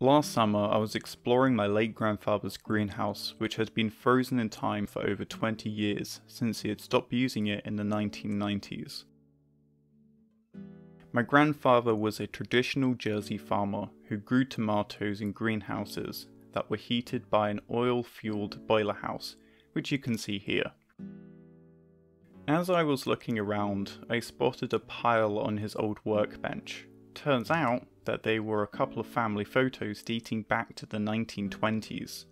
Last summer, I was exploring my late grandfather's greenhouse, which had been frozen in time for over 20 years since he had stopped using it in the 1990s. My grandfather was a traditional Jersey farmer who grew tomatoes in greenhouses that were heated by an oil fueled boiler house, which you can see here. As I was looking around, I spotted a pile on his old workbench. Turns out that they were a couple of family photos dating back to the 1920s.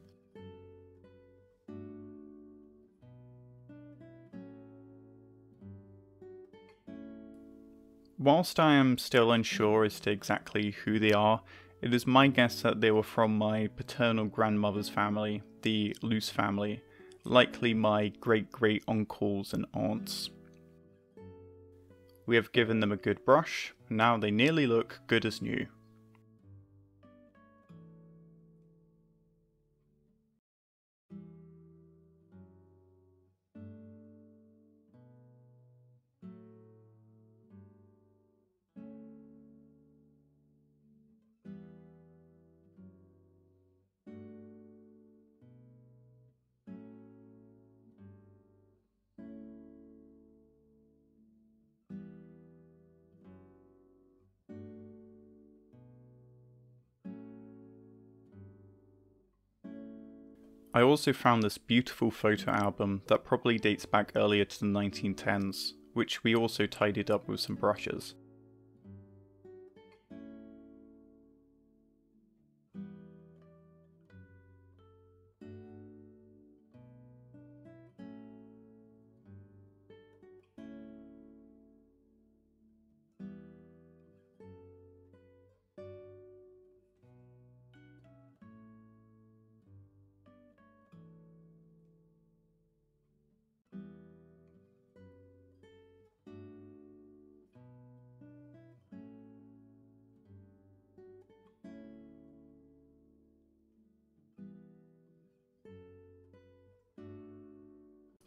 Whilst I am still unsure as to exactly who they are, it is my guess that they were from my paternal grandmother's family, the Luce family, likely my great great uncles and aunts. We have given them a good brush, now they nearly look good as new. I also found this beautiful photo album that probably dates back earlier to the 1910s, which we also tidied up with some brushes.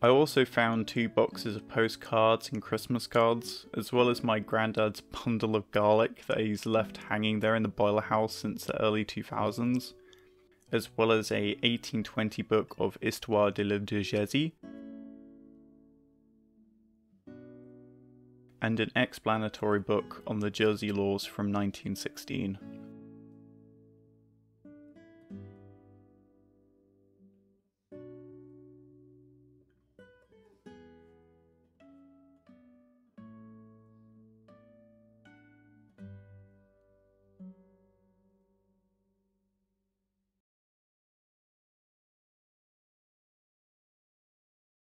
I also found two boxes of postcards and Christmas cards, as well as my granddad's bundle of garlic that he's left hanging there in the boiler house since the early 2000s, as well as a 1820 book of Histoire de la Jersey, and an explanatory book on the Jersey laws from 1916.